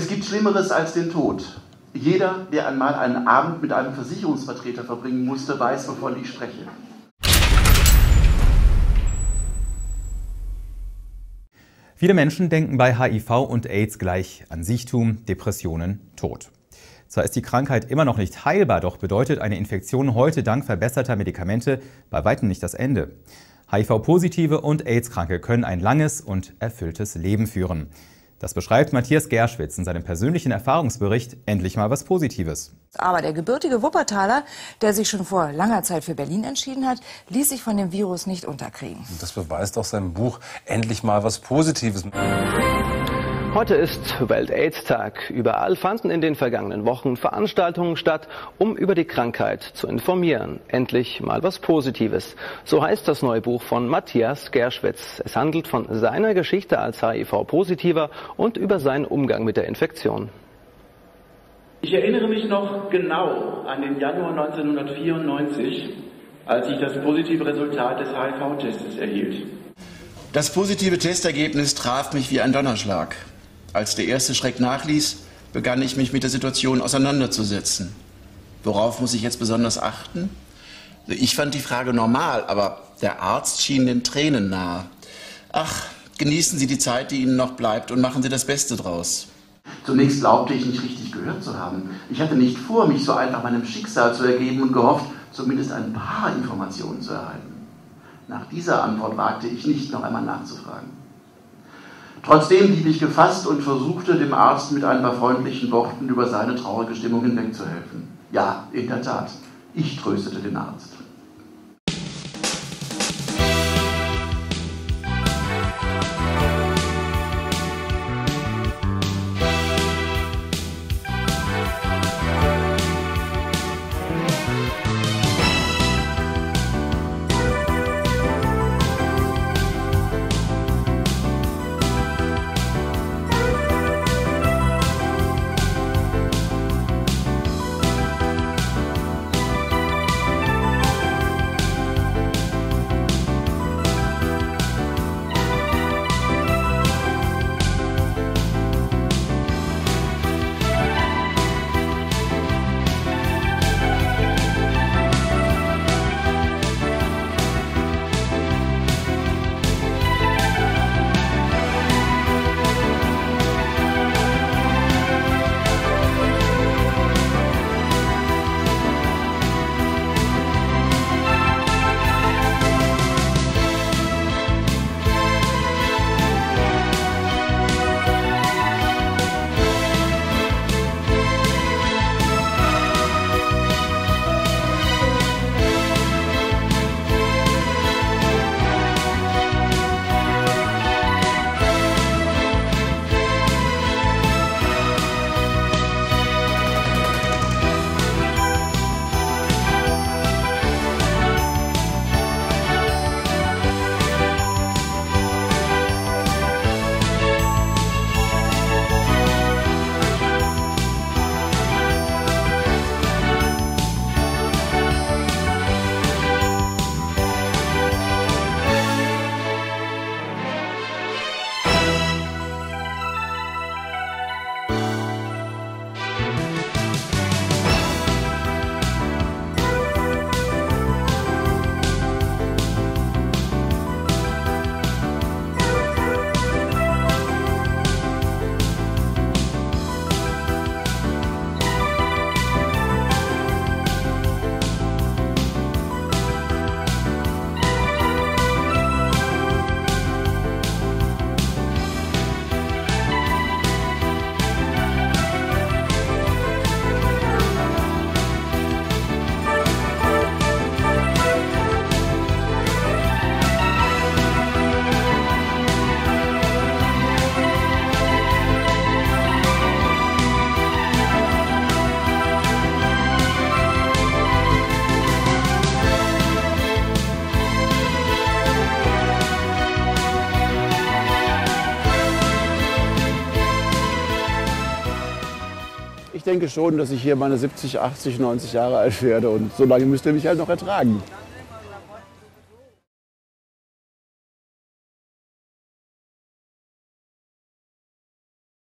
Es gibt Schlimmeres als den Tod. Jeder, der einmal einen Abend mit einem Versicherungsvertreter verbringen musste, weiß, wovon ich spreche. Viele Menschen denken bei HIV und AIDS gleich an Sichtum, Depressionen, Tod. Zwar ist die Krankheit immer noch nicht heilbar, doch bedeutet eine Infektion heute dank verbesserter Medikamente bei weitem nicht das Ende. HIV-Positive und AIDS-Kranke können ein langes und erfülltes Leben führen. Das beschreibt Matthias Gerschwitz in seinem persönlichen Erfahrungsbericht Endlich mal was Positives. Aber der gebürtige Wuppertaler, der sich schon vor langer Zeit für Berlin entschieden hat, ließ sich von dem Virus nicht unterkriegen. Das beweist auch sein Buch Endlich mal was Positives. Heute ist Welt-Aids-Tag. Überall fanden in den vergangenen Wochen Veranstaltungen statt, um über die Krankheit zu informieren. Endlich mal was Positives. So heißt das neue Buch von Matthias Gerschwitz. Es handelt von seiner Geschichte als HIV-Positiver und über seinen Umgang mit der Infektion. Ich erinnere mich noch genau an den Januar 1994, als ich das positive Resultat des HIV-Tests erhielt. Das positive Testergebnis traf mich wie ein Donnerschlag. Als der erste Schreck nachließ, begann ich mich mit der Situation auseinanderzusetzen. Worauf muss ich jetzt besonders achten? Ich fand die Frage normal, aber der Arzt schien den Tränen nahe. Ach, genießen Sie die Zeit, die Ihnen noch bleibt und machen Sie das Beste draus. Zunächst glaubte ich nicht richtig gehört zu haben. Ich hatte nicht vor, mich so einfach meinem Schicksal zu ergeben und gehofft, zumindest ein paar Informationen zu erhalten. Nach dieser Antwort wagte ich nicht, noch einmal nachzufragen. Trotzdem blieb ich gefasst und versuchte dem Arzt mit ein paar freundlichen Worten über seine traurige Stimmung hinwegzuhelfen. Ja, in der Tat, ich tröstete den Arzt. Denke schon, dass ich hier meine 70, 80, 90 Jahre alt werde und so lange müsst ihr mich halt noch ertragen.